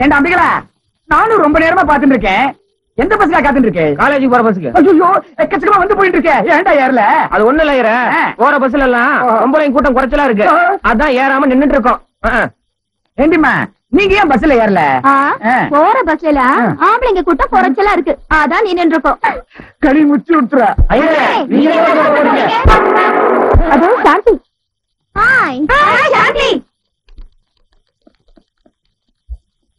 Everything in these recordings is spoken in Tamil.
ஏண்டா அம்பிகளா நானும் ரொம்ப நேரமா பாத்துட்டு இருக்கேன் எந்த பஸ்ல காத்துட்டு இருக்கேன் காலேஜுக்கு போற பஸ்ஸுக்கு ஐயோ எக்கச்சக்கமா வந்து போயிட்டு இருக்கேன் ஏன்டா ஏறல அது ஒண்ணு இல்ல. ஆ. போற பஸ்ல எல்லாம். பொம்பளைங்க கூட்டம் குறைச்சலா இருக்கு. அதான் ஏறாம நின்னுட்டு இருக்கோம். ஏண்டிமா நீங்க ஏன் பஸ்ல ஏறல. போற பஸ்ல. ஆம்பளைங்க கூட்டம் குறைச்சலா இருக்கு. அதான் நீ இருக்கோம் களி முச்சு விட்டுற? அதோ சாந்தி.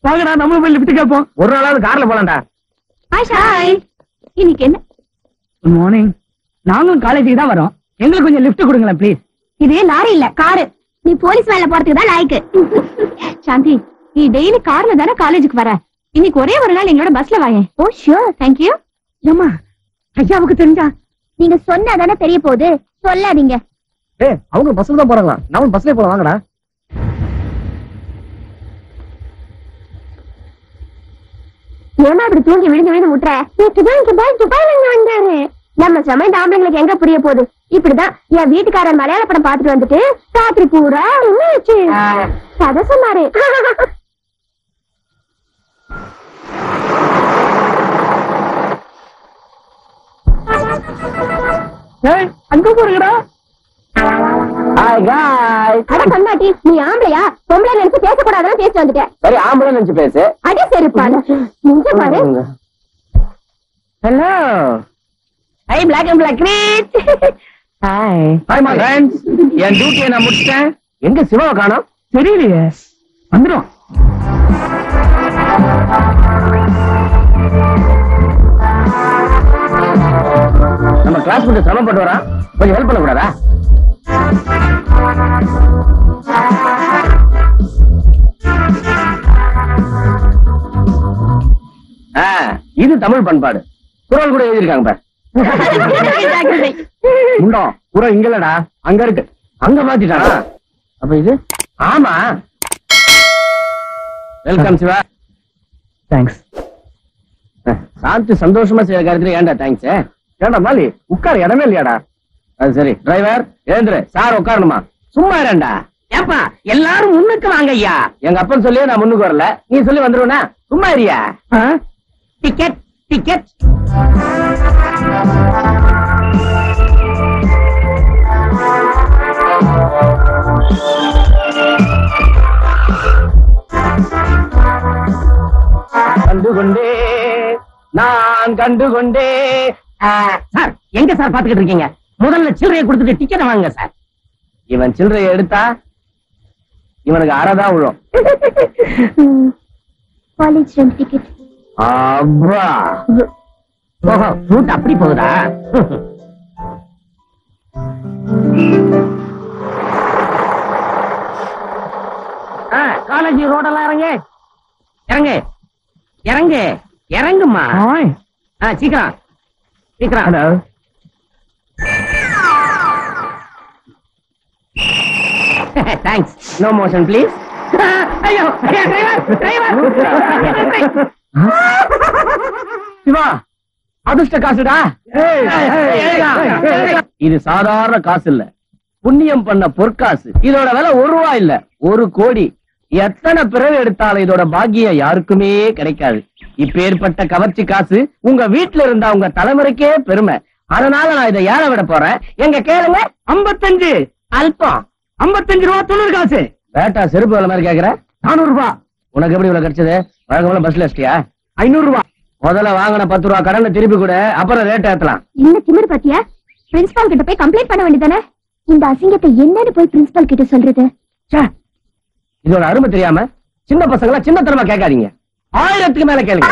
வாங்கடா நம்ம போய் லிஃப்ட் கேப்போம். ஒரு நாளாவது கார்ல போலாம்டா. இன்னைக்கு என்ன? குட் மார்னிங் நாங்களும் காலேஜுக்கு தான் வரோம். எங்களுக்கு கொஞ்சம் லிஃப்ட் கொடுங்களேன் ப்ளீஸ் இது லாரி இல்ல காரு. நீ போலீஸ் வேலை போறதுக்கு தான் லாய்க்கு. சாந்தி நீ டெய்லி கார்ல தானே காலேஜுக்கு வர? இன்னைக்கு ஒரே ஒரு நாள் எங்களோட பஸ்ல வாயேன். ஓ ஷூர் தேங்க் யூ ஏமா ஐயாவுக்கு தெரிஞ்சா? நீங்க சொன்னா தானே தெரிய போகுது. சொல்லாதீங்க. ஏய் அவங்க பஸ்ல தான் போறாங்களா? நாம பஸ்ல போலாம் வாங்கடா. ஏமா இப்படி தூங்கி விழுந்து விழுந்து முட்டுற? நேற்றுதான் துபாய் துபாய்ல இருந்து வந்தாரு. நம்ம சமையல் ஆம்பளைங்களுக்கு எங்க புரிய போகுது? இப்படிதான் என் வீட்டுக்காரர் மலையாள படம் பாத்துட்டு வந்துட்டு ராத்திரி பூரா உண்மையாச்சு கதை சொன்னாரு. ஏய் அங்க போறீங்கடா. ஹாய் கண்ணாட்டி நீ ஆம்பளையா? பொம்பளை நினைச்சு பேசக்கூடாதுன்னு பேசிட்டு வந்துட்டேன். சரி ஆம்பளை நினைச்சு பேசு. அடே நீங்க பாரு hello I black and black hi hi my friends என் டியூட்டியை நான் முடிச்சிட்டேன். எங்க சிவாவை காணோம்? தெரியலையே. வந்துடும் நம்ம கிளாஸ் மட்டும் சிரமப்பட்டு வரான் கொஞ்சம் ஹெல்ப் பண்ண கூடாதா இது தமிழ் பண்பாடு. குரல் கூட எழுதியிருக்காங்க பார். முண்டம் குரல் இங்க இல்லடா அங்க இருக்கு. அங்க மாத்திட்டானா? அப்ப இது? ஆமா. வெல்கம் சிவா. தேங்க்ஸ் சாந்தி சந்தோஷமா செய்யற காரியத்துல ஏன்டா தேங்க்ஸ் ஏன்டா மாலி உட்கார இடமே இல்லையாடா? அது சரி டிரைவர் எழுந்துரு. சார் உட்காரணுமா? சும்மா இரண்டா ஏப்பா எல்லாரும் முன்னுக்கு வாங்க ஐயா. எங்க அப்பன் சொல்லியே நான் முன்னுக்கு வரல. நீ சொல்லி வந்துருவனா? சும்மா இருயா? டிக்கெட் டிக்கெட் கண்டுகொண்டே நான் கண்டுகொண்டே. ஆ, சார் எங்க சார் பாத்துக்கிட்டு இருக்கீங்க? முதல்ல சில்லறையை கொடுத்துட்டு டிக்கெட் வாங்குங்க சார். இவன் சில்லறையை எடுத்தா இவனுக்கு அறதான் விழும். காலேஜ் ரெண்டு டிக்கெட் அப்பா ஓஹோ ரூட் அப்படி போகுதா? காலேஜ் ரோடெல்லாம் இறங்கு. இறங்கு. இறங்கு இறங்குமா? சீக்கிரம். சீக்கிரம். Hello. Thanks no motion please ஐயோ சிவா அதிர்ஷ்ட காசுடா? இது சாதாரண காசு இல்ல. புண்ணியம் பண்ண பொற்காசு. இதோட விலை ஒரு ரூபா இல்ல ஒரு கோடி. எத்தனை பிறகு எடுத்தாலும் இதோட பாக்கியம் யாருக்குமே கிடைக்காது. இப்பேற்பட்ட கவர்ச்சி காசு உங்க வீட்டுல இருந்தா உங்க தலைமுறைக்கே பெருமை. அதனால நான் இதை ஏற விட போறேன். எங்க கேளுங்க ஐம்பத்தஞ்சு. அல்பம். ஐம்பத்தஞ்சு ரூபா தொண்ணூறு காசு. பேட்டா செருப்பு வேலை மாதிரி கேக்குற? நானூறு ரூபாய் உனக்கு எப்படி இவ்வளவு கிடைச்சது? வழக்கமான பஸ்ல வச்சிட்டியா? ஐநூறு ரூபாய் முதல்ல வாங்கின பத்து ரூபா கடனை திருப்பி கூட அப்புறம் ரேட் ஏத்தலாம். என்ன திமிரு பாத்தியா? பிரின்சிபால் கிட்ட போய் கம்ப்ளைண்ட் பண்ண வேண்டியதானே இந்த அசிங்கத்தை என்னன்னு போய் பிரின்சிபால் கிட்ட சொல்றது? இதோட அருமை தெரியாம சின்ன பசங்களா சின்னத்தனமா கேட்காதீங்க. ஆயிரத்துக்கு மேல கேளுங்க.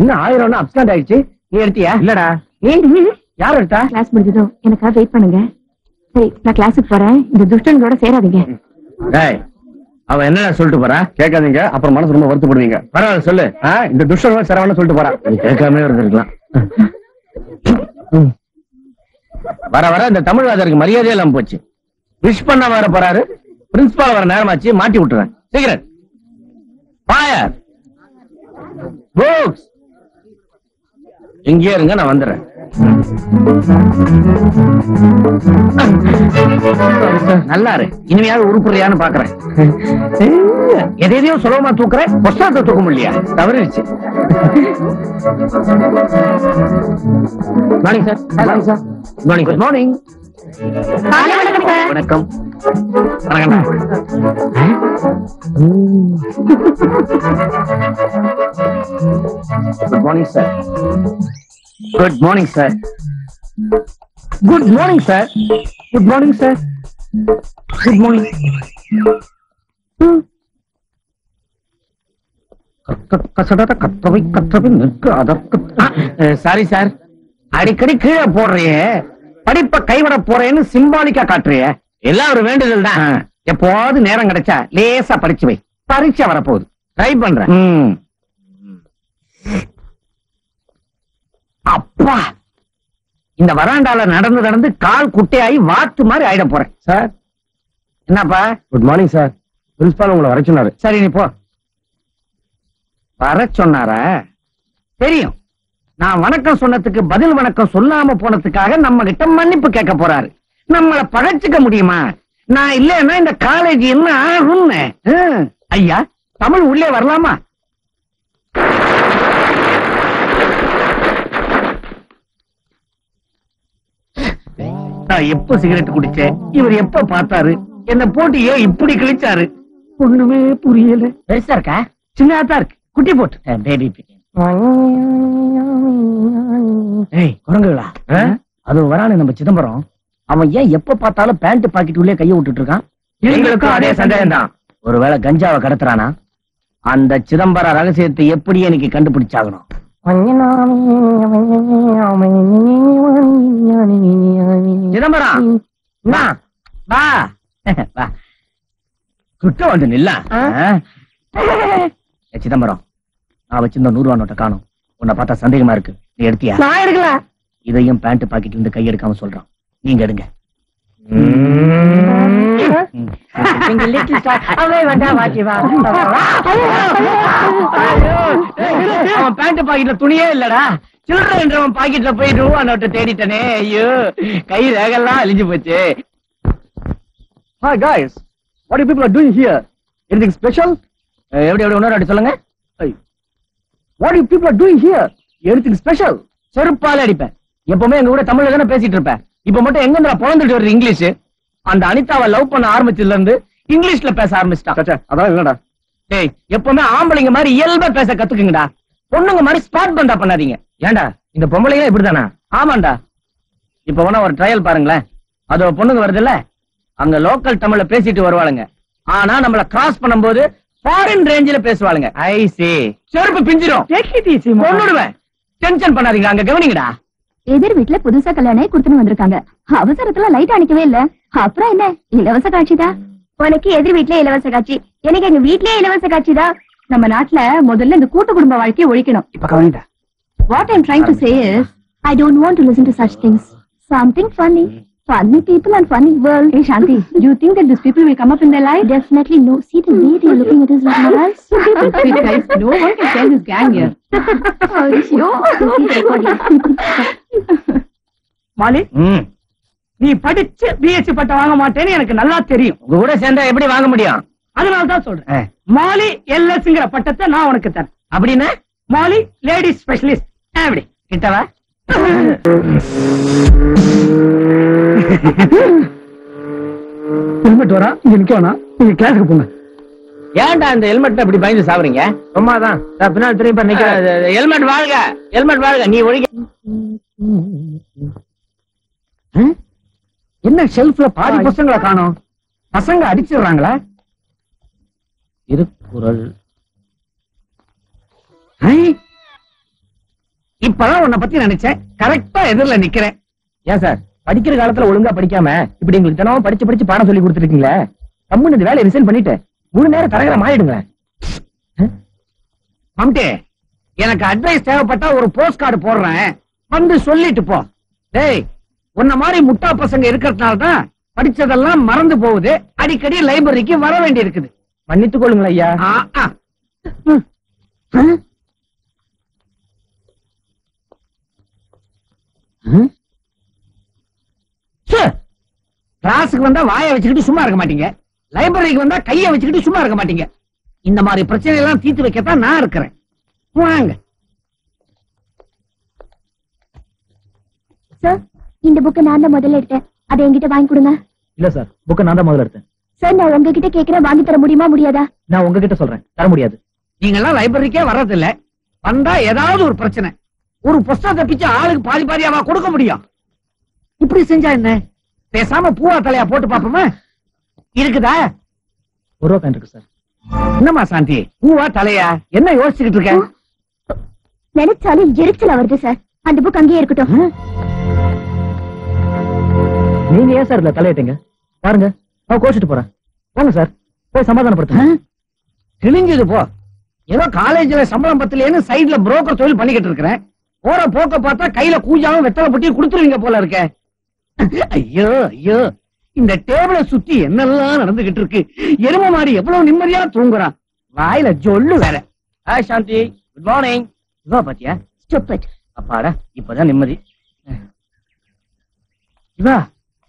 என்ன ஆயிரம்னா அப்சாண்ட் ஆயிடுச்சு? நீ எடுத்தியா? இல்லடா. நீ? யார் எடுத்தா? கிளாஸ் முடிஞ்சதும் எனக்காக வெயிட் பண்ணுங்க. சரி நான் கிளாஸுக்கு போறேன். இந்த துஷ்டன்களோட சேராதீங்க. டேய் அவன் என்னடா சொல்லிட்டு போறா? கேட்காதீங்க. அப்புறம் மனசு ரொம்ப வருத்தப்படுவீங்க. பரவாயில்ல சொல்லு. இந்த துஷ்டன் சரவண சொல்லிட்டு போறான் நீ கேட்காம இருந்திருக்கலாம். வர வர இந்த தமிழ்வாதருக்கு மரியாதையே இல்லாம போச்சு. விஷ் பண்ண வர போறாரு. பிரின்சிபால் வர நேரமாச்சு மாட்டி விட்டுறேன். சீக்கிரம். ஃபயர் புக்ஸ் இங்கே இருங்க நான் வந்துடுறேன் நல்லா இரு இனிமையாவது உருப்புறையான்னு பாக்குறேன். எதையோ சுலபமா தூக்குறேன் புஸ்தகத்தை தூக்க முடியலையா? தவறிடுச்சு. Morning sir morning sir morning good morning வணக்கம். Good morning sir good morning sir good morning sir good morning sir good morning கசடத கத்தவை கத்தவை நிற்கு அதற்கு சாரி சார். அடிக்கடி கீழே போடுறிய. படிப்ப கைவிட போறேன்னு சிம்பாலிக்கா காட்டுறிய. எல்லாம் ஒரு வேண்டுதல் தான். எப்போது நேரம் கிடைச்சா லேசா படிச்சு வை. பரீட்சை வரப்போகுது. ட்ரை பண்றேன். அப்பா! இந்த வராண்டால நடந்து நடந்து கால் குட்டையாகி வாத்து மாதிரி ஆயிட போறேன். சார். என்னப்பா? குட் மார்னிங் சார் பிரின்சிபால் உங்களை வர சொன்னாரு. சரி நீ போ. வர சொன்னாரா? தெரியும். நான் வணக்கம் சொன்னதுக்கு பதில் வணக்கம் சொல்லாம போனதுக்காக நம்ம கிட்ட மன்னிப்பு கேட்க போறாரு. நம்மள பகைச்சுக்க முடியுமா? நான் இல்லைன்னா இந்த காலேஜ் என்ன ஆகும்னு. ஐயா தமிழ் உள்ளே வரலாமா? நான் எப்ப சிகரெட் குடிச்சேன்? இவர் எப்ப பார்த்தாரு? என்ன போட்டு ஏன் இப்படி கிழிச்சாரு? ஒண்ணுமே புரியல. பெருசா இருக்கா சின்னதா இருக்கு. குட்டி போட்டு. பேபி குரங்குகளா? அது வரானு நம்ம சிதம்பரம். அவன் ஏன் எப்ப பார்த்தாலும் பேண்ட் பாக்கெட் உள்ளே கைய விட்டுட்டு இருக்கான்? எங்களுக்கும் அதே சந்தேகம் தான் ஒருவேளை கஞ்சாவை கடத்துறானா? அந்த சிதம்பர ரகசியத்தை எப்படி எனக்கு கண்டுபிடிச்சாகணும்? சிதம்பரம் வா வா. வா. குட்ட வந்து நில்ல. சிதம்பரம் நான் வச்சிருந்த நூறு ரூபா நோட்டை காணும். உன்னை பார்த்தா சந்தேகமா இருக்கு. நீ எடுத்தியா? நான் எடுக்கல. இதையும் பேண்ட் பாக்கெட்ல இருந்து கை எடுக்காம சொல்றான். நீங்க எடுங்க. அவன் பேண்ட் பாக்கெட்ல துணியே இல்லடா. சில்லற என்றவன் பாக்கெட்ல போய் ரூபா நோட்டை தேடிட்டனே. ஐயோ கை ரேகெல்லாம் அழிஞ்சு போச்சு. Hi guys what you people are doing here anything special எப்படி எப்படி இன்னொரு வாட்டி சொல்லுங்க. What you people are doing here anything special செருப்பால அடிப்பேன். எப்பவுமே எங்க கூட தமிழ்ல தானே பேசிட்டு இருப்பேன். இப்ப மட்டும் எங்க இருந்து பொழந்துட்டு வருது இங்கிலீஷ்? அந்த அனிதாவை லவ் பண்ண ஆரம்பிச்சதுல இருந்து இங்கிலீஷ்ல பேச ஆரம்பிச்சிட்டான் அதான் இல்லடா. டேய் எப்பவுமே ஆம்பளைங்க மாதிரி இயல்பா பேச கத்துக்குங்கடா. பொண்ணுங்க மாதிரி ஸ்பாட் பண்டா பண்ணாதீங்க. ஏன்டா இந்த பொம்பளைங்க இப்படிதானா? ஆமாண்டா. இப்ப வேணா ஒரு ட்ரையல் பாருங்களேன். அது பொண்ணுங்க வருதுல்ல? அங்க லோக்கல் தமிழ்ல பேசிட்டு வருவாளுங்க. ஆனா நம்மள கிராஸ் பண்ணும்போது ஃபாரின் ரேஞ்சில பேசுவாளுங்க. ஐ சி செருப்பு பிஞ்சிரும். டென்ஷன் பண்ணாதீங்க அங்க கவனிங்கடா. எதிர் வீட்டுல புதுசா கல்யாணம் கொடுத்துன்னு வந்திருக்காங்க. அவசரத்துல லைட் அணைக்கவே இல்ல. அப்புறம் என்ன? இலவச காட்சிதான் உனக்கு எதிர் வீட்ல இலவச காட்சி. எனக்கு எங்க வீட்லயே இலவச காட்சிதான் நம்ம நாட்டுல முதல்ல இந்த கூட்டு குடும்ப வாழ்க்கையை ஒழிக்கணும். இப்ப கவனிடா What I'm trying to say is, I don't want to listen to such things. Something funny. Funny people and funny world. Hey Shanti, do you think that these people will come up in their life? Definitely no. See the way they're looking at us like morals. Sweet guys, no one can tell this gang here. oh, sure. Mali நீ படிச்சு பிஎஸ்சி பட்டம் வாங்க மாட்டேன்னு எனக்கு நல்லா தெரியும் உங்க கூட சேர்ந்தா எப்படி வாங்க முடியும் அதனால தான் சொல்றேன் மாலி எல்எஸ்ங்கிற பட்டத்தை நான் உனக்கு தரேன் அப்படின்னா மாலி லேடி ஸ்பெஷலிஸ்ட் அப்படி கிட்டவா ஹெல்மெட் வரா? இங்க நிக்க வேணாம் நீங்க கிளாஸுக்கு போங்க. ஏன்டா இந்த ஹெல்மெட் அப்படி பயந்து சாவறீங்க? சும்மாதான். பின்னால் திரும்பி நிக்கிறேன். ஹெல்மெட் வாழ்க. ஹெல்மெட் வாழ்க. நீ ஒழிக ஹம்? என்ன ஷெல்ஃப்ல பாதி புத்தகங்களை காணோம்? பசங்க அடிச்சிடுறாங்களா? திருக்குறள்! இப்பதான் உன்னை பத்தி நினைச்சேன். கரெக்டா எதிரில நிக்கிறேன். ஏன் சார்? படிக்கிற காலத்துல ஒழுங்கா படிக்காம இப்படி எங்களுக்கு தினமும் படிச்சு படிச்சு பாடம் சொல்லி கொடுத்துருக்கீங்களே? கம்முன்னு இந்த வேலையை ரிசைன் பண்ணிட்டு மூணு நேரம் தரகரம் ஆயிடுங்க மம்டே எனக்கு அட்வைஸ் தேவைப்பட்டா ஒரு போஸ்ட் கார்டு போடுறேன். வந்து சொல்லிட்டு போ. டேய் உன்ன மாதிரி முட்டா பசங்க இருக்கிறதுனால தான் படிச்சதெல்லாம் மறந்து போகுது. அடிக்கடி லைப்ரரிக்கு வர வேண்டி இருக்குது மன்னித்துக் கொள்ளுங்கள் ஐயா. கிளாஸுக்கு வந்தா வாயை வச்சுக்கிட்டு சும்மா இருக்க மாட்டீங்க. லைப்ரரிக்கு வந்தா கைய வச்சுக்கிட்டு சும்மா இருக்க மாட்டீங்க. இந்த மாதிரி பிரச்சனை எல்லாம் தீர்த்து வைக்கத்தான் நான் இருக்கிறேன். வாங்க. சார் இந்த புக்கை நான் தான் முதல்ல எடுத்தேன். அதை என்கிட்ட வாங்கி கொடுங்க. இல்ல சார் புக்கை நான் தான் முதல்ல எடுத்தேன். சார் நான் உங்ககிட்ட கேக்குறேன் வாங்கி தர முடியுமா முடியாதா? நான் உங்ககிட்ட சொல்றேன். தர முடியாது. நீங்க எல்லாம் லைப்ரரிக்கே வர்றதில்ல. வந்தா ஏதாவது ஒரு பிரச்சனை. ஒரு புஸ்தகத்தை பிச்சு ஆளுக்கு பாதி பாதியாவா கொடுக்க முடியும்? இப்படி செஞ்சா என்ன? பேசாம பூவா தலையா போட்டு பாப்போமா இருக்குதா? ஒரு ரூபா இருக்கு சார். என்னம்மா சாந்தி? பூவா தலையா? என்ன யோசிச்சுக்கிட்டு இருக்க? நினைச்சாலும் எரிச்சலா வருது சார். அந்த புக் அங்கேயே இருக்கட்டும். நீங்க ஏன் சார் இதுல தலையிட்டீங்க? பாருங்க நான் கோச்சிட்டு போறேன் போங்க சார் போய் சமாதானப்படுத்துங்க. கிழிஞ்சது போ. ஏதோ காலேஜ்ல சம்பளம் பத்தலையேன்னு சைடுல புரோக்கர் தொழில் பண்ணிக்கிட்டு இருக்கிறேன். போற போக்க பார்த்தா கையில கூஜாவும் வெத்தலை பொட்டி கொடுத்துருவீங்க போல இருக்க. ஐயோ ஐயோ. இந்த டேபிள சுத்தி என்னெல்லாம் நடந்துகிட்டு இருக்கு? எரும மாடி எவ்வளவு நிம்மதியா தூங்குறான். வாயில ஜொல்லு வேற. ஹாய் சாந்தி. குட் மார்னிங் இவா பாத்தியா? Stupid. அப்பாடா இப்பதான் நிம்மதி. இவா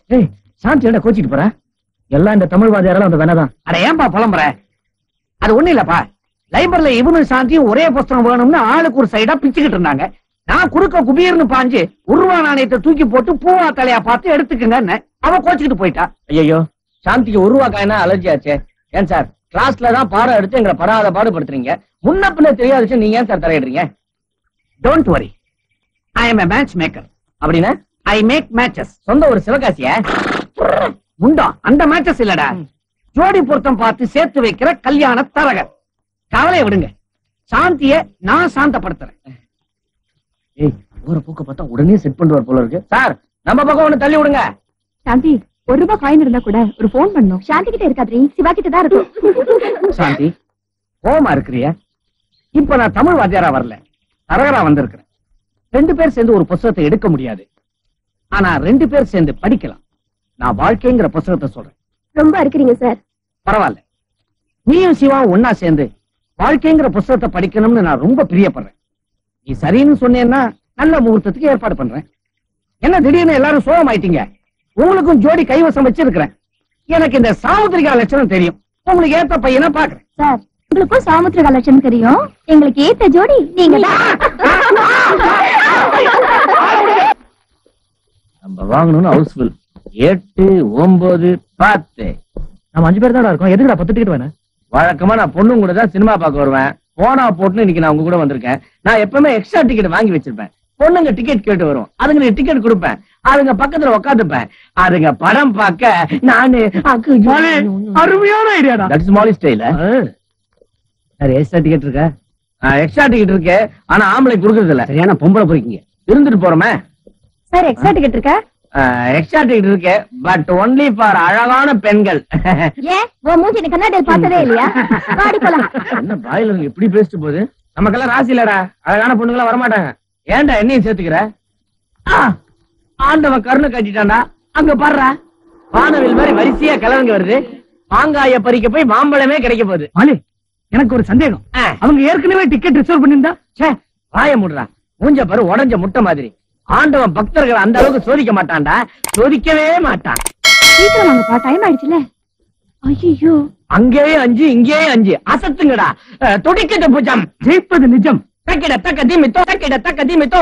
ஏய் சாந்தி என்ன கோச்சிட்டு போற? எல்லாம் இந்த தமிழ் வாதியாரெல்லாம் அந்த வேணாதான். அட ஏன்பா புலம்புற? அது ஒண்ணு இல்லப்பா. லைப்ரரியில இவனு சாந்தியும் ஒரே புஸ்தகம் வேணும்னு ஆளுக்கு ஒரு சைடா பிச்சுக்கிட்டு இருந்தாங்க. நான் குறுக்க குபீர்னு பாஞ்சு ரூபா நாணயத்தை தூக்கி போட்டு பூவா தலையா பார்த்து எடுத்துக்கங்கன்னு அவ கோச்சுக்கிட்டு போயிட்டா. ஐயோ சாந்திக்கு ரூபா காயினா அலர்ஜி ஆச்சே. ஏன் சார்? கிளாஸ்ல தான் பாடம் எடுத்து எங்களை படாத பாடுபடுத்துறீங்க. முன்ன பின்ன தெரியாத நீங்க ஏன் sir தலையிடுறீங்க? Don't worry I am match maker அப்படின்னா? ஐ மேக் மேட்சஸ் சொந்த ஒரு சிவகாசிய? முண்டா. அந்த மேட்சஸ் இல்லடா. ஜோடி பொருத்தம் பார்த்து சேர்த்து வைக்கிற கல்யாண தரகர். கவலையை விடுங்க. சாந்திய நான் சாந்தப்படுத்துறேன். ஏய் போற போக்க பார்த்தா உடனே செட் பண்ணுவார் போல இருக்கு. சார் நம்ம பக்கம் ஒண்ணு தள்ளி விடுங்க. சாந்தி ஒரு ரூபாய் காயின் இருந்தா கூட ஒரு போன் பண்ணும் சாந்தி கிட்ட இருக்காது சிவா கிட்ட தான் இருக்கும். சாந்தி கோமா இருக்கிறிய? இப்ப நான் தமிழ் வாத்தியாரா வரல. தரகரா வந்திருக்கிறேன். ரெண்டு பேர் சேர்ந்து ஒரு புஸ்தகத்தை எடுக்க முடியாது. ஆனா ரெண்டு பேர் சேர்ந்து படிக்கலாம். நான் வாழ்க்கைங்கிற புஸ்தகத்தை சொல்றேன். ரொம்ப இருக்கிறீங்க சார். பரவாயில்ல. நீயும் சிவா ஒன்னா சேர்ந்து வாழ்க்கைங்கிற புஸ்தகத்தை படிக்கணும்னு நான் ரொம்ப பிரியப்படுறேன். நீ சரின்னு சொன்னேன்னா நல்ல முகூர்த்தத்துக்கு ஏற்பாடு பண்றேன். என்ன திடீர்னு எல்லாரும் சோகமாயிட்டீங்க? உங்களுக்கும் ஜோடி கைவசம் வச்சிருக்கிறேன். எனக்கு இந்த சாமுத்திரிகா லட்சணம் தெரியும். உங்களுக்கு ஏத்த பையனை பாக்குறேன் சார் உங்களுக்கும் சாமுத்திர லட்சம் தெரியும். எங்களுக்கு ஏத்த ஜோடி நீங்க நம்ம வாங்கணும்னு ஹவுஸ்ஃபுல் எட்டு ஒன்பது பத்து. நம்ம அஞ்சு பேர் தான் இருக்கோம். எதுக்குடா பத்து டிக்கெட் வேணும்? வழக்கமா நான் பொண்ணுங்க கூட தான் சினிமா பார்க்க வருவேன். போனா போட்டுன்னு இன்னைக்கு நான் உங்க கூட வந்திருக்கேன். நான் எப்பவுமே எக்ஸ்ட்ரா டிக்கெட் வாங்கி வச்சிருப்பேன். பொண்ணுங்க டிக்கெட் கேட்டு வரும். அதுங்க டிக்கெட் கொடுப்பேன். அதுங்க பக்கத்துல உட்காந்துப்பேன் அதுங்க படம் பார்க்க நானு அருமையான ஐடியாடா that's Mali style sir extra ticket இருக்கா? எக்ஸ்ட்ரா டிக்கெட் இருக்கு. ஆனா ஆம்பளை கொடுக்கறது இல்ல சரியான பொம்பளை போய்க்கிங்க இருந்துட்டு போறோமே. சார் எக்ஸ்ட்ரா டிக்கெட் இருக்கா? எக்ஸ்ட்ரா டிக்கெட் இருக்கு பட் ஒன்லி ஃபார் அழகான பெண்கள். ஏன் உன் மூஞ்சி நீ கண்ணாடியில் பார்த்ததே இல்லையா? பாடி போலாம். என்ன பாயில இருக்கு இப்படி பேசிட்டு போகுது? நமக்கெல்லாம் ராசி இல்லடா. அழகான பொண்ணுங்களா வரமாட்டாங்க. ஏன்டா என்னையும் சேர்த்துக்கிற? ஆ, ஆண்டவன் கருணை கட்டிட்டான்டா. அங்க பாடுறா வானவில் மாதிரி வரிசையா கிளம்பி வருது. மாங்காய பறிக்க போய் மாம்பழமே கிடைக்க போகுது. மாலி எனக்கு ஒரு சந்தேகம். அவங்க ஏற்கனவே டிக்கெட் ரிசர்வ் பண்ணிருந்தா ச்சே, வாய முடுறா மூஞ்ச பாரு உடஞ்ச முட்டை மாதிரி. ஆண்டவன் பக்தர்கள் அந்த அளவுக்கு சோதிக்க மாட்டான்டா. சோதிக்கவே மாட்டான். சீக்கிரம் வாங்கப்பா டைம் ஆயிடுச்சுல. ஐயோ அங்கேயும் அஞ்சு இங்கேயும் அஞ்சு. அசத்துங்கடா. துடிக்கட்டு பூஜம். ஜெயிப்பது நிஜம். தக்கிட தக்க திமித்தோ தக்கிட தக்க திமித்தோ.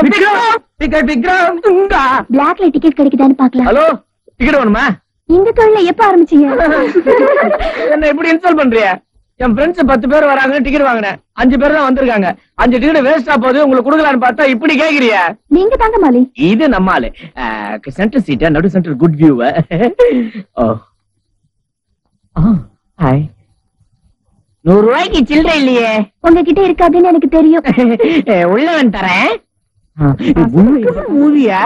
டிக்கெட் விக்ரம் துங்கா பிளாக்ல டிக்கெட் கிடைக்குதான்னு பாக்கலாம் ஹலோ? டிக்கெட் வேணுமா? இந்த தொழில எப்ப ஆரம்பிச்சீங்க? என்ன இப்படி இன்ஸ்டால் பண்றிய? என் ஃப்ரெண்ட்ஸ் பத்து பேர் வராங்க டிக்கெட் வாங்கினேன். அஞ்சு பேர் தான் வந்திருக்காங்க. அஞ்சு டிக்கெட் வேஸ்டா போகுது. உங்களுக்கு கொடுக்கலான்னு பார்த்தா இப்படி கேக்குறிய? நீங்க தாங்க மாலி. இது நம்ம ஆளு. சென்டர் சீட் நடு சென்டர் குட் வியூ ஓ. ஹாய் நூறு ரூபாய்க்கு சில்லறை இல்லையே. உங்ககிட்ட இருக்காதுன்னு எனக்கு தெரியும். உள்ளவன் தரேன். மூவியா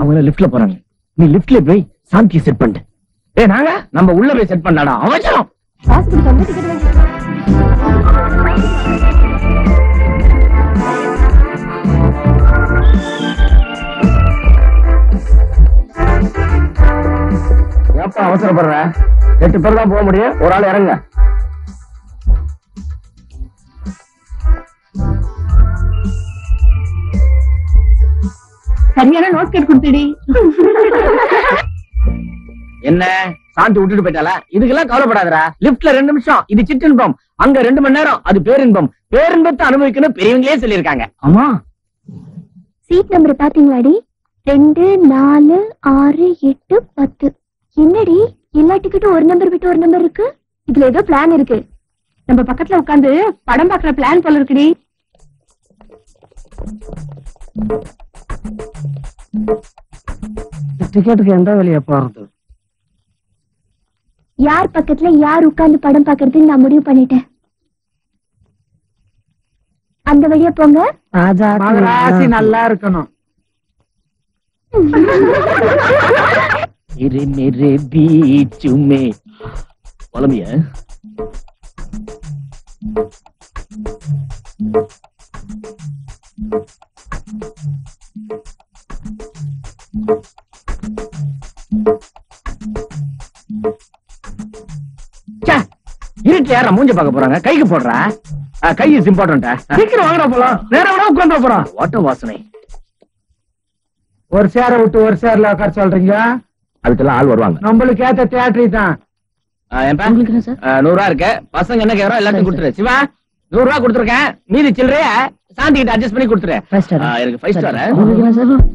அவங்க லிஃப்ட்ல போறாங்க. நீ லிஃப்ட்ல போய் சாந்தி செட் பண்ணு ஏ நாங்க? நம்ம உள்ள போய் செட் பண்ணடா அவசரம். எப்ப அவசரப்படுற? எட்டு பேர் தான் போக முடியும். ஒரு ஆள் இறங்க சரியான நோட் கேட்டு கொடுத்துடி. என்ன? சாந்தி விட்டுட்டு போயிட்டாளா? இதுக்கெல்லாம் கவலைப்படாதடா. லிப்ட்ல ரெண்டு நிமிஷம். இது சிற்றின்பம். அங்க ரெண்டு மணி நேரம். அது பேரின்பம். பேரின்பத்தை அனுபவிக்கணும் பெரியவங்களே சொல்லியிருக்காங்க. ஆமா? சீட் நம்பர் பாத்தீங்களாடி? ரெண்டு நாலு ஆறு எட்டு பத்து. என்னடி? எல்லா டிக்கெட்டும் ஒரு நம்பர் விட்டு ஒரு நம்பர் இருக்கு? இதுல ஏதோ பிளான் இருக்கு. நம்ம பக்கத்துல உட்கார்ந்து படம் பாக்குற பிளான் போல இருக்குடி. டிக்கெட்டுக்கு எந்த வெளியே போறது? யார் பக்கத்துல யார் உட்கார்ந்து படம் பாக்குறதுன்னு நான் முடிவு பண்ணிட்டேன் அந்த வழியா போங்க மகராசி நல்லா இருக்கணும் मेरे मेरे बीच में பழமைய இருட்டு யாரா மூஞ்ச பார்க்க போறாங்க. கைக்கு போடுறா. கை இஸ் இம்பார்ட்டன்ட் சீக்கிரம் வாங்கடா போலாம். நேரம் விட உட்காந்து போறோம் வாட்டர் வாசனை. ஒரு சேரை விட்டு ஒரு சேர்ல உட்கார சொல்றீங்க அதுக்கெல்லாம் ஆள் வருவாங்க. நம்மளுக்கு ஏத்த தியேட்டரி தான். நூறு ரூபா இருக்கு. பசங்க என்ன கேக்குறோம் எல்லாத்தையும் கொடுத்துரு. சிவா நூறு ரூபா கொடுத்துருக்கேன். மீதி சில்லறைய சாந்தி கிட்ட அட்ஜஸ்ட் பண்ணி கொடுத்துரு. எனக்கு ஃபைவ் ஸ்டார் டார்லிங்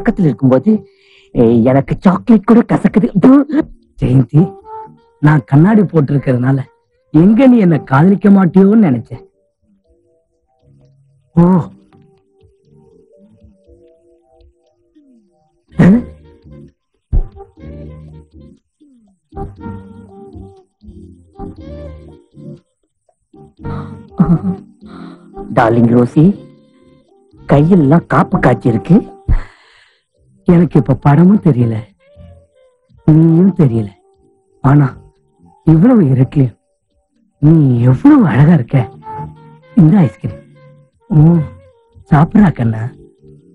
பக்கத்துல இருக்கும்போது எனக்கு சாக்லேட் கூட கசக்குது. ஜெயந்தி நான் கண்ணாடி போட்டிருக்கிறதுனால எங்க நீ என்ன காதலிக்க மாட்டியோன்னு நினைச்சேன். ஓ. டார்லிங் ரோசி கையெல்லாம் காப்பு காய்ச்சி இருக்கு எனக்கு இப்ப படமும் தெரியல நீயும் தெரியல. ஆனா இவ்வளவு இருக்கு. நீ எவ்வளவு அழகா இருக்க. இந்த ஐஸ்கிரீம். ஓ சாப்பிடா கண்ணா.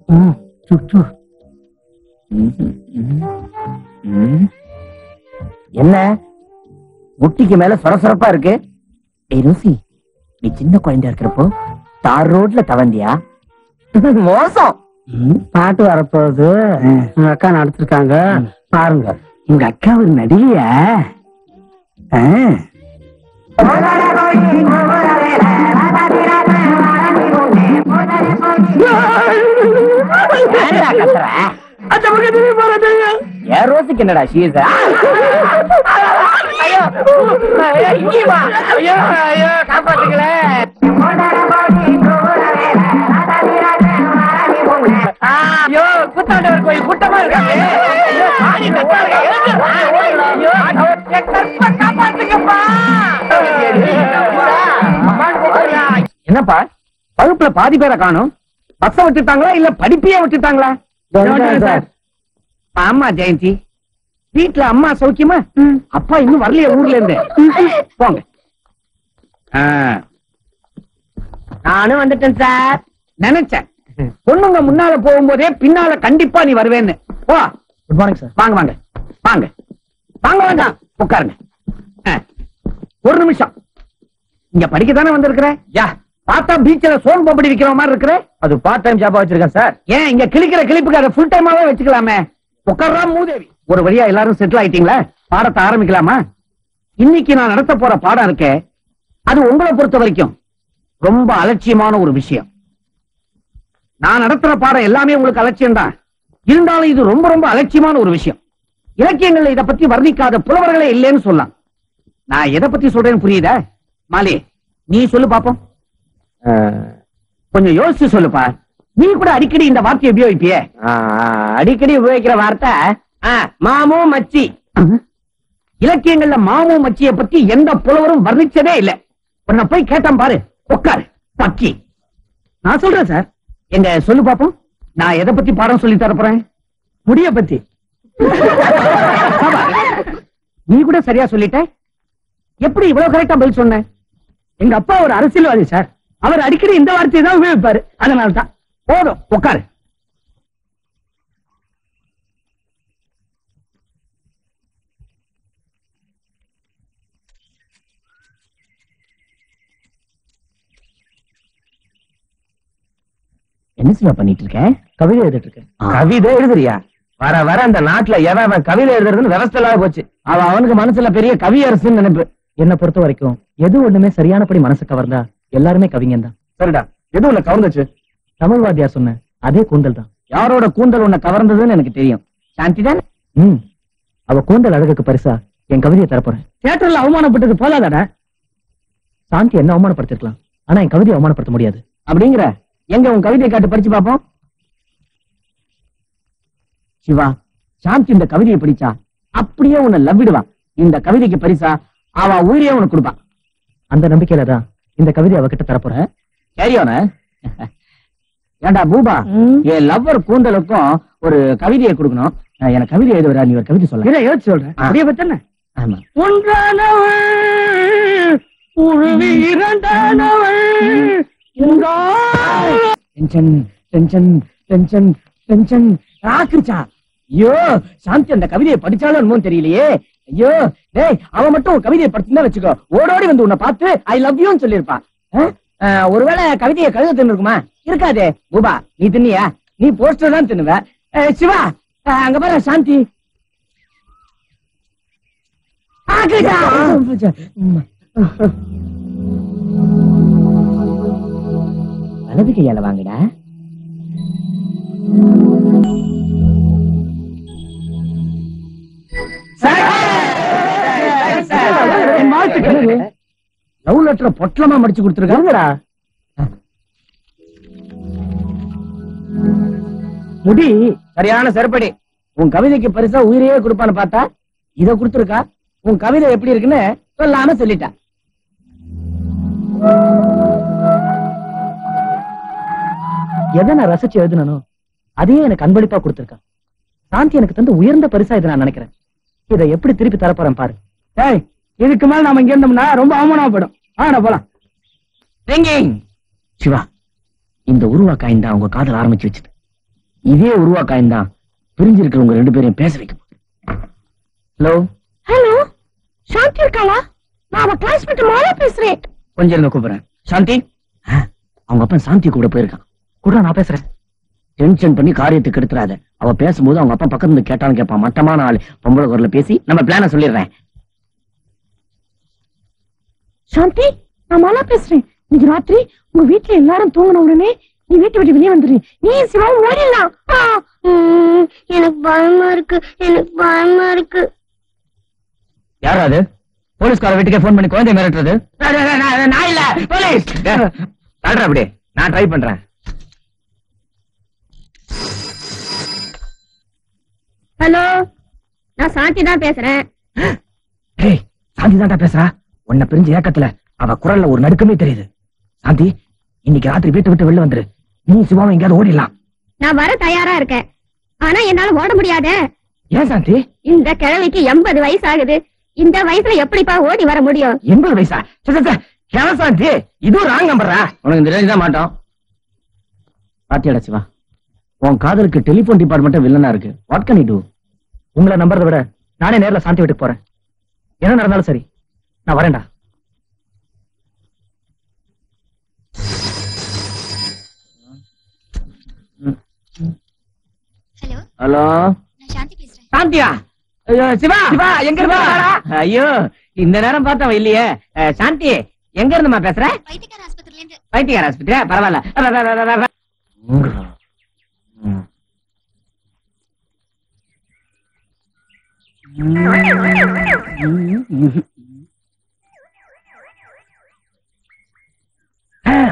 ஓ சுட்டு என்ன? முட்டிக்கு மேல சொரசொரப்பா இருக்கு? ஏய் ரோசி நீ சின்ன குழந்தையா இருக்கிறப்போ தார் ரோட்ல தவந்தியா? மோசம். பாட்டு வரப்போகுது. உங்க அக்கா நடத்திருக்காங்க. பாருங்க. உங்க அக்கா ஒரு நடிகைய என்னடா ஷீஸ் ஐயோ ஐயோ, இங்கே ஐயோ என் கற்பை காப்பாத்துங்கப்பா. என்னப்பா? வகுப்புல பாதி பேரை காணும். பஸ்ஸ விட்டுட்டாங்களா இல்ல படிப்பையே விட்டுட்டாங்களா? ஆமா ஜெயந்தி. வீட்டுல அம்மா சௌக்கியமா? அப்பா இன்னும் வரலையே ஊர்ல இருந்து. போங்க. நானும் வந்துட்டேன் சார். நினைச்சேன். பொண்ணுங்க முன்னால போகும்போதே பின்னால கண்டிப்பா நீ வருவேன்னு. போ. குட் மார்னிங் சார் வாங்க வாங்க. வாங்க. வாங்க வாங்க. உட்காருங்க. ஒரு நிமிஷம். இங்க படிக்க தானே வந்திருக்கிற? யா பார்த்தா பீச்சில் சோன் பப்படி விக்கிற மாதிரி இருக்கிற? அது பார்ட் டைம் ஜாபா வச்சிருக்கேன் சார் ஏன் இங்க கிழிக்கிற கிளிப்புக்கு அதை ஃபுல் டைமாவே வச்சுக்கலாமே. உட்கார்றா மூதேவி. ஒரு வழியா எல்லாரும் செட்டில் ஆயிட்டீங்களா? பாடத்தை ஆரம்பிக்கலாமா? இன்னைக்கு நான் நடத்த போற பாடம் இருக்கே அது உங்களை பொறுத்த வரைக்கும் ரொம்ப அலட்சியமான ஒரு விஷயம். நான் நடத்துற பாடம் எல்லாமே உங்களுக்கு அலட்சியம் தான் இருந்தாலும் இது ரொம்ப ரொம்ப அலட்சியமான ஒரு விஷயம். இலக்கியங்கள்ல இத பத்தி வர்ணிக்காத புலவர்களே இல்லைன்னு சொல்லலாம். நான் எதை பத்தி சொல்றேன்னு புரியுதா? மாலி நீ சொல்லு பாப்போம். கொஞ்சம் யோசிச்சு சொல்லுப்பா. நீ கூட அடிக்கடி இந்த வார்த்தையை உபயோகிப்பியே? அடிக்கடி உபயோகிக்கிற வார்த்தை மாமு மச்சி. இலக்கியங்கள்ல மாமு மச்சிய பத்தி எந்த புலவரும் வர்ணிச்சதே இல்ல. உன்னை போய் கேட்டான் பாரு உட்காரு பக்கி. நான் சொல்றேன் சார். எங்க சொல்லு பாப்போம். நான் எதை பத்தி பாடம் சொல்லி தர போறேன்? முடிய பத்தி. நீ கூட சரியா சொல்லிட்ட. எப்படி இவ்வளவு கரெக்டா பதில் சொன்ன? எங்க அப்பா ஒரு அரசியல்வாதி சார் அவர் அடிக்கடி இந்த வார்த்தையை தான் உபயோகிப்பாரு. அதனால தான் போதும் உட்காரு. என்ன சிவா பண்ணிட்டு இருக்க? கவிதை எழுதிட்டு இருக்கேன். கவிதை எழுதுறியா? வர வர அந்த நாட்டுல எவன் கவிதை எழுதுறதுன்னு விவசாய போச்சு. அவ அவனுக்கு மனசுல பெரிய கவியரசுன்னு நினைப்பு. என்னை பொறுத்த வரைக்கும் எது ஒண்ணுமே சரியானபடி மனசு கவர்ந்தா எல்லாருமே கவிஞன் தான் சரிடா. எதுவும் இல்ல கவர்ந்துச்சு? தமிழ் வாத்தியார் சொன்ன அதே கூந்தல் தான். யாரோட கூந்தல் உன்னை கவர்ந்ததுன்னு எனக்கு தெரியும். சாந்தி தான் ம். அவ கூந்தல் அழகுக்கு பரிசா என் கவிதையை தரப்போறேன். தியேட்டர்ல அவமானப்பட்டது போதாதாடா. சாந்தி என்ன அவமானப்படுத்திருக்கலாம். ஆனா என் கவிதையை அவமானப்படுத்த முடியாது. அப்படிங்கிற? எங்க உன் கவிதையை காட்டு படிச்சு பாப்போம் சிவா சாந்தி இந்த கவிதையை படிச்சா அப்படியே உன்னை லவ்விடுவா இந்த கவிதைக்கு பரிசா அவ உயிரையே உனக்கு கொடுப்பா. அந்த நம்பிக்கையில தான் இந்த கவிதை அவகிட்ட தரப்போறேன். சரியோன ஏண்டா பூபா என் லவ்வர் கூந்தலுக்கும் ஒரு கவிதையை கொடுக்கணும். எனக்கு கவிதை எழுதுவரா நீ ஒரு கவிதை சொல்ல. யோசிச்சு சொல்றேன். அப்படியே பத்தானே? ஆமா. ஒன்றானவள் இரண்டானவள் டென்ஷன் டென்ஷன் டென்ஷன் டென்ஷன். ராக்குச்சா ஐயோ சாந்தி அந்த கவிதையை படிச்சாலும் என்னமோ தெரியலையே. ஐயோ டேய் அவன் மட்டும் கவிதையை படிச்சுதான் வச்சுக்கோ. ஓடோடி வந்து உன்னை பார்த்து ஐ லவ் யூன்னு சொல்லியிருப்பான். ஒருவேளை கவிதையை கழுத தின்னு இருக்குமா இருக்காதே. பூபா நீ தின்னியா? நீ போஸ்டர் தான் தின்னுவ. சிவா அங்க பாரு சாந்தி. ஆக்குச்சா. வலது கையால வாங்கடா. லவ் லெட்டர் பொட்டலமா மடிச்சு கொடுத்துருக்காங்கடா முடி சரியான செருப்படி. உன் கவிதைக்கு பரிசா உயிரையே கொடுப்பான்னு பார்த்தா இத கொடுத்துருக்கா? உன் கவிதை எப்படி இருக்குன்னு சொல்லாம சொல்லிட்டா. எதை நான் ரசிச்சு எழுதுனனோ அதையே எனக்கு அன்பளிப்பா கொடுத்திருக்கா சாந்தி எனக்கு தந்து உயர்ந்த பரிசா இதை நான் நினைக்கிறேன். இதை எப்படி திருப்பி தரப்போறேன் பாரு. ஏய் இதுக்கு மேல நாம இங்க இருந்தோம்னா ரொம்ப அவமானப்படும் ஆனா போலாம். சிவா இந்த உருவா காயின் தான் உங்க காதல் ஆரம்பிச்சு வச்சுது. இதே உருவா காயின் தான் பிரிஞ்சிருக்கிற உங்க ரெண்டு பேரையும் பேச வைக்கும். ஹலோ ஹலோ சாந்தி இருக்காளா? நான் அவ கிளாஸ்மேட் மாலா பேசுறேன். கொஞ்சம் இருங்க கூப்பிடுறேன். சாந்தி? அவங்க அப்பா சாந்தி கூட போயிருக்கான். கூட நான் பேசுறேன் டென்ஷன் பண்ணி காரியத்துக்கு எடுத்துறாத அவ பேசும்போது அவங்க அப்பா பக்கத்துல இருந்து கேட்டாலும் கேட்பான் மட்டமான ஆளு பொம்பளை குரல்ல பேசி நம்ம பிளான சொல்லிடுறேன் சாந்தி நான் மாலா பேசுறேன் இன்னைக்கு ராத்திரி உங்க வீட்டுல எல்லாரும் தூங்கின உடனே நீ வீட்டை விட்டு வெளியே வந்துரு நீ சிவாவும் ஓடிடலாம் எனக்கு பயமா இருக்கு எனக்கு பயமா இருக்கு யார் அது போலீஸ்கார வீட்டுக்கே போன் பண்ணி குழந்தை மிரட்டுறது நான் இல்ல போலீஸ் தள்ளுற அப்படி நான் ட்ரை பண்றேன் ஹலோ நான் சாந்தி தான் பேசுறேன். டேய் சாந்தி தான்டா பேசுறா? உன்னை பிரிஞ்சு ஏக்கத்துல அவ குரல்ல ஒரு நடுக்கமே தெரியுது. சாந்தி இன்னைக்கு ராத்திரி வீட்டை விட்டு வெளில வந்துரு. நீ சிவாவும் எங்கேயாவது ஓடிடலாம். நான் வர தயாரா இருக்கேன். ஆனா என்னால ஓட முடியாதே. ஏன் சாந்தி? இந்த கிழவிக்கு எண்பது வயசு ஆகுது இந்த வயசுல எப்படிப்பா ஓடி வர முடியும்? எண்பது வயசா? சாந்தி? இதுவும் ராங் நம்பரா உனக்கு இந்த ரேஞ்ச் தான் மாட்டோம். பாத்தியாடா சிவா உன் காதலுக்கு டெலிபோன் டிபார்ட்மெண்ட் வில்லனா இருக்கு. வாட் கேன் டு உங்களை நம்புறதை விட நானே நேர்ல சாந்தி வீட்டுக்கு போறேன். என்ன நடந்தாலும் சரி நான் வரேன்டா. ஹலோ. ஹலோ. நான் சாந்தி பேசுறேன். சாந்தியா? ஐயோ, சிவா. சிவா எங்க இருந்தா ஐயோ இந்த நேரம் பார்த்தவன் இல்லையே. சாந்தி எங்க இருந்துமா பேசுற? பைத்தியக்கார ஆஸ்பத்திரியா? பரவாயில்ல வா, வா, வா, வா, வா. ம்.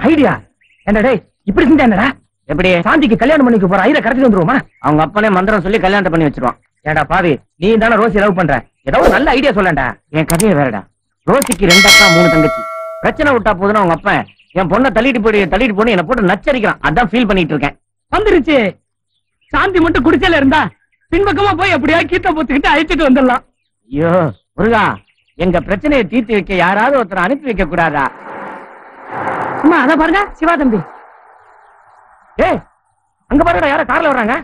ஐடியா. என்ன டேய் இப்படி செஞ்சா என்னடா? எப்படி? சாந்திக்கு கல்யாணம் பண்ணிக்க போற ஐர கடத்தி வந்துருவோமா? அவங்க அப்பனே மந்திரம் சொல்லி கல்யாணத்தை பண்ணி வச்சிருவான். ஏடா பாவி நீ தானே ரோசி லவ் பண்ற? ஏதோ ஒரு நல்ல ஐடியா சொல்லண்டா என் கதையை வேறடா. ரோசிக்கு ரெண்டு அக்கா மூணு தங்கச்சி. பிரச்சனை விட்டா போதுன்னு அவங்க அப்பன் என் பொண்ணை தள்ளிட்டு போய் தள்ளிட்டு போன்னு என்ன போட்டு நச்சரிக்கிறான். அதான் ஃபீல் பண்ணிட்டு இருக்கேன். வந்துருச்சு. சாந்தி மட்டும் குடிச்சல இருந்தா பின்பக்கமா போய் எப்படியா கீத்த போத்துக்கிட்டு அழைச்சிட்டு வந்துடலாம். ஐயோ முருகா எங்க பிரச்சனையை தீர்த்து வைக்க யாராவது ஒருத்தர் அனுப்பி வைக்க கூடாதா? அம்மா அத பாருங்க சிவா தம்பி. ஏய் அங்க பாருடா யாரோ கார்ல வர்றாங்க.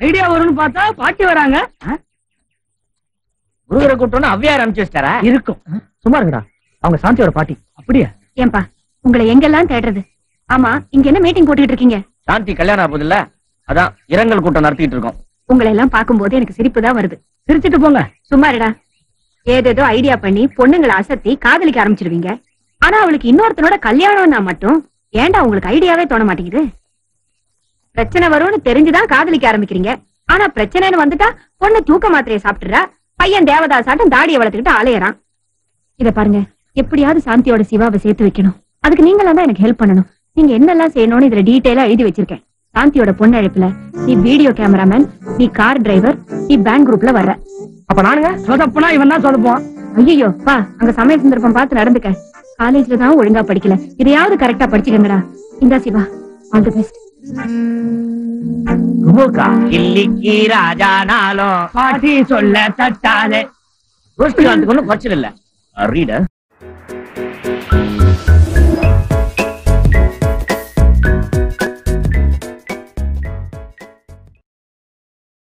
ஐடியா வரும்னு பார்த்தா பாட்டி வராங்க. முருகரை கூட்டம்னு அவ்வியார் அனுப்பிச்சு வச்சிட்டாரா? இருக்கும். சும்மா இருங்கடா அவங்க சாந்தியோட பாட்டி. அப்படியா? ஏன்பா உங்களை எங்கெல்லாம் தேடுறது? ஆமா இங்க என்ன மீட்டிங் போட்டுக்கிட்டு இருக்கீங்க? சாந்தி கல்யாணம் ஆகுதுல்ல அதான் இரங்கல் கூட்டம் நடத்திட்டு இருக்கோம். உங்களை எல்லாம் பார்க்கும்போது எனக்கு சிரிப்பு தான் வருது. சிரிச்சிட்டு போங்க. சும்மாடா ஏதேதோ ஐடியா பண்ணி பொண்ணுங்களை அசத்தி காதலிக்க ஆரம்பிச்சிருவீங்க. ஆனா அவளுக்கு இன்னொருத்தனோட கல்யாணம்னா மட்டும் ஏன்டா உங்களுக்கு ஐடியாவே தோண மாட்டேங்குது? பிரச்சனை வரும்னு தெரிஞ்சுதான் காதலிக்க ஆரம்பிக்கிறீங்க. ஆனா பிரச்சனைன்னு வந்துட்டா பொண்ணு தூக்க மாத்திரையை சாப்பிட்டுறா. பையன் தேவதாசாட்டம் தாடியை வளர்த்துக்கிட்டு அலையறான். இத பாருங்க. எப்படியாவது சாந்தியோட சிவாவை சேர்த்து வைக்கணும். அதுக்கு நீங்களா தான் எனக்கு ஹெல்ப் பண்ணணும். நீங்க என்னெல்லாம் செய்யணும்னு இதுல டீட்டெயிலா எழுதி வச்சிருக்கேன். சாந்தியோட பொண்ணு அழைப்புல நீ வீடியோ கேமராமேன் நீ கார் டிரைவர் நீ பேங்க் குரூப்ல வர்ற. அப்ப நானுங்க? சொதப்புனா இவன் தான் சொதப்புவான். ஐயோ வா அங்க சமய சந்தர்ப்பம் பார்த்து நடந்துக்க. காலேஜ்ல தான் ஒழுங்கா படிக்கல. இதையாவது கரெக்டா படிச்சுக்கங்கடா. இந்தா சிவா ஆல் தி பெஸ்ட் கில்லிக்கு ராஜானாலும் பாட்டி சொல்ல தட்டாதே. ரோஸ்ட் ஒன்னும் குறைச்சல் இல்ல. ரீடர்